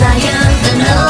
I am the and